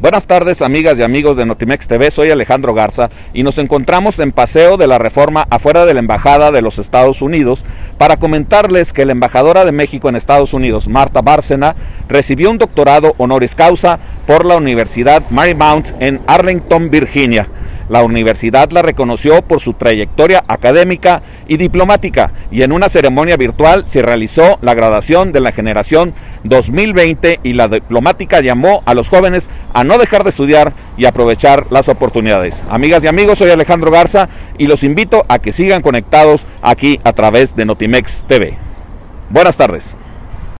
Buenas tardes amigas y amigos de Notimex TV, soy Alejandro Garza y nos encontramos en Paseo de la Reforma afuera de la Embajada de los Estados Unidos para comentarles que la embajadora de México en Estados Unidos, Marta Bárcena, recibió un doctorado honoris causa por la Universidad Marymount en Arlington, Virginia. La universidad la reconoció por su trayectoria académica y diplomática y en una ceremonia virtual se realizó la graduación de la generación 2020 y la diplomática llamó a los jóvenes a no dejar de estudiar y aprovechar las oportunidades. Amigas y amigos, soy Alejandro Garza y los invito a que sigan conectados aquí a través de Notimex TV. Buenas tardes.